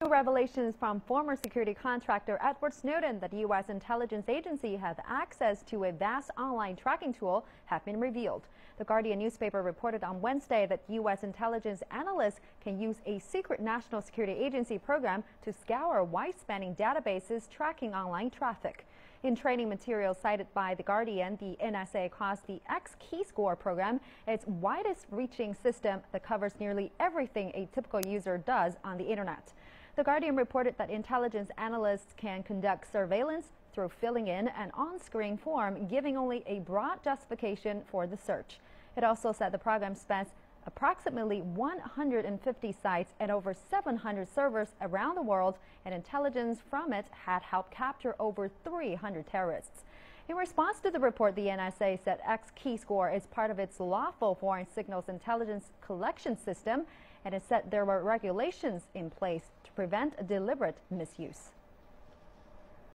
New revelations from former security contractor Edward Snowden that the U.S. intelligence agency has access to a vast online tracking tool have been revealed. The Guardian newspaper reported on Wednesday that U.S. intelligence analysts can use a secret national security agency program to scour wide-spanning databases tracking online traffic. In training materials cited by The Guardian, the NSA calls the X Keyscore program its widest reaching system that covers nearly everything a typical user does on the internet. The Guardian reported that intelligence analysts can conduct surveillance through filling in an on-screen form giving only a broad justification for the search. It also said the program spans approximately 150 sites and over 700 servers around the world, and intelligence from it had helped capture over 300 terrorists. In response to the report, the NSA said X Keyscore is part of its lawful foreign signals intelligence collection system, and it said there were regulations in place to prevent deliberate misuse.